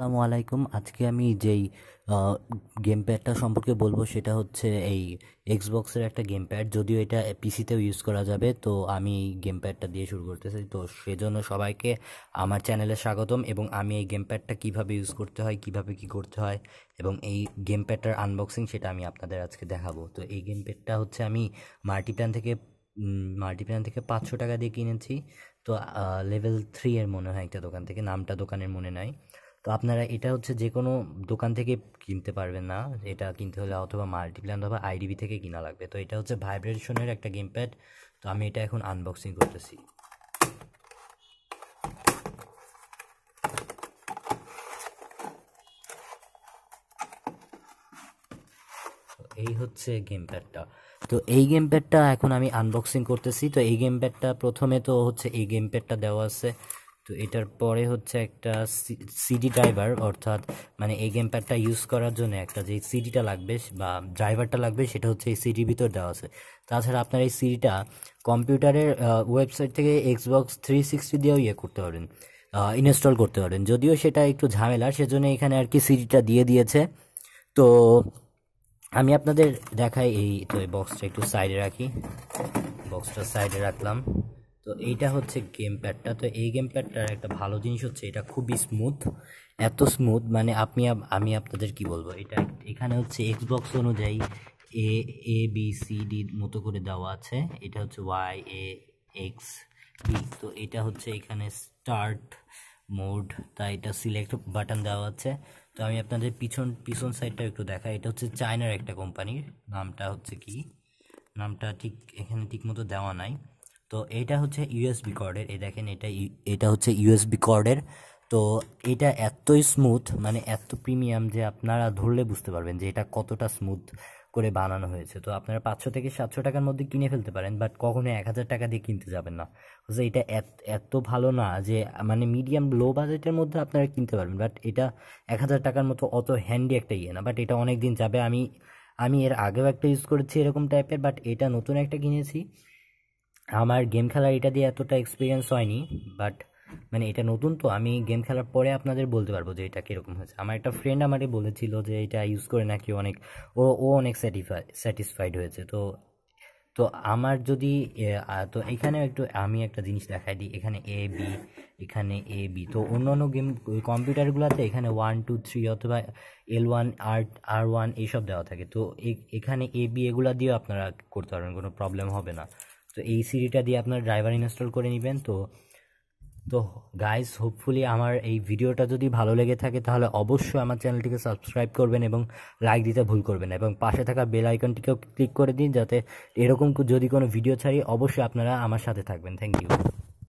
আসসালামু আলাইকুম। আজকে আমি যেই গেম প্যাডটা সম্পর্কে বলব সেটা হচ্ছে এই এক্সবক্সের একটা গেম প্যাড যদিও এটা পিসিতেও ইউজ করা যাবে, তো আমি এই গেম প্যাডটা দিয়ে শুরু করতেছি। তো সেজন্য সবাইকে আমার চ্যানেলে স্বাগতম এবং আমি এই গেম প্যাডটা কীভাবে ইউজ করতে হয়, কীভাবে কি করতে হয় এবং এই গেম প্যাডটার আনবক্সিং সেটা আমি আপনাদের আজকে দেখাবো। তো এই গেম প্যাডটা হচ্ছে আমি মাল্টিপ্ল্যান থেকে মাল্টিপ্ল্যান থেকে পাঁচশো টাকা দিয়ে কিনেছি। তো লেভেল থ্রি এর মনে হয় একটা দোকান থেকে, নামটা দোকানের মনে নাই। তো আপনারা এটা হচ্ছে যে কোনো দোকান থেকে কিনতে পারবেন না। এটা কিনতে হলে অথবা মাল্টিপ্ল্যান অথবা আইডিবি থেকে কিনা লাগবে। তো এটা হচ্ছে ভাইব্রেশনের একটা গেম প্যাড তো আমি এটা এখন আনবক্সিং করতেছি। এই হচ্ছে গেম প্যাডটা তো এই গেম প্যাডটা এখন আমি আনবক্সিং করতেছি। তো এই গেম প্যাডটা প্রথমে তো হচ্ছে এই গেম প্যাডটা দেওয়া আছে। তো এটার পরে হচ্ছে একটা সিডি ড্রাইভার অর্থাৎ মানে এই গেম প্যাডটা ইউজ করার জন্য একটা যে সিডিটা লাগবে বা ড্রাইভারটা লাগবে সেটা হচ্ছে এই সিডির ভিতর দেওয়া আছে। তাছাড়া আপনার এই সিডিটা কম্পিউটারের ওয়েবসাইট থেকে এক্সবক্স থ্রি সিক্সটি দিয়েও ইয়ে করতে পারেন ইনস্টল করতে পারেন। যদিও সেটা একটু ঝামেলা, সেজন্য এখানে আর কি সিডিটা দিয়ে দিয়েছে। তো আমি আপনাদের দেখাই এই, তো এই বক্সটা একটু সাইডে রাখি। বক্সটা সাইডে রাখলাম। তো এইটা হচ্ছে গেম প্যাডটা তো এই গেম প্যাডটার একটা ভালো জিনিস হচ্ছে, এটা খুবই স্মুথ এত স্মুথ মানে আপনি আমি আপনাদের কি বলব? এটা এখানে হচ্ছে এক্সবক্স অনুযায়ী এ এ বি সি ডি মতো করে দেওয়া আছে। এটা হচ্ছে ওয়াই এ এক্স বি তো এটা হচ্ছে এখানে স্টার্ট মোড তাই এটা সিলেক্ট বাটন দেওয়া আছে। তো আমি আপনাদের পিছন পিছন সাইডটা একটু দেখাই। এটা হচ্ছে চায়নার একটা কোম্পানির নামটা হচ্ছে কি? নামটা ঠিক, এখানে ঠিক মতো দেওয়া নাই। তো এটা হচ্ছে ইউএসবি কর্ডের এই দেখেন এটা এটা হচ্ছে ইউএসবি কর্ডের তো এটা এতই স্মুথ মানে এত প্রিমিয়াম যে আপনারা ধরলে বুঝতে পারবেন যে এটা কতটা স্মুথ করে বানানো হয়েছে। তো আপনারা পাঁচশো থেকে সাতশো টাকার মধ্যে কিনে ফেলতে পারেন বাট কখনো এক হাজার টাকা দিয়ে কিনতে যাবেন না। এটা এত ভালো না যে মানে মিডিয়াম লো বাজেটের মধ্যে আপনারা কিনতে পারবেন বাট এটা এক হাজার টাকার মতো অত হ্যান্ডি একটা ইয়ে না। বাট এটা অনেক দিন যাবে, আমি আমি এর আগেও একটা ইউজ করেছি এরকম টাইপের বাট এটা নতুন একটা কিনেছি। আমার গেম খেলার এটা দিয়ে এতটা এক্সপিরিয়েন্স হয়নি বাট মানে এটা নতুন তো, আমি গেম খেলার পরে আপনাদের বলতে পারব যে এটা কীরকম হয়েছে। আমার একটা ফ্রেন্ড আমাকে বলেছিল যে এটা ইউজ করে নাকি অনেক, ও ও অনেক স্যাটিফাই স্যাটিসফাইড হয়েছে। তো তো আমার যদি তো এখানে একটু আমি একটা জিনিস দেখাই দিই। এখানে এ বি এখানে এ বি তো অন্য অন্য গেম কম্পিউটারগুলোতে এখানে ওয়ান টু থ্রি অথবা এল ওয়ান আর আর ওয়ান এইসব দেওয়া থাকে। তো এখানে এ বি এগুলো দিয়েও আপনারা করতে পারবেন, কোনো প্রবলেম হবে না। তো এই সিডিটা দিয়ে আপনার ড্রাইভার ইনস্টল করে নেবেন। তো তো গাইস হোপফুলি আমার এই ভিডিওটা যদি ভালো লেগে থাকে, তাহলে অবশ্যই আমার চ্যানেলটিকে সাবস্ক্রাইব করবেন এবং লাইক দিতে ভুল করবেন এবং পাশে থাকা বেল আইকনটিকেও ক্লিক করে দিন, যাতে এরকম যদি কোনো ভিডিও ছাড়ি, অবশ্যই আপনারা আমার সাথে থাকবেন। Thank you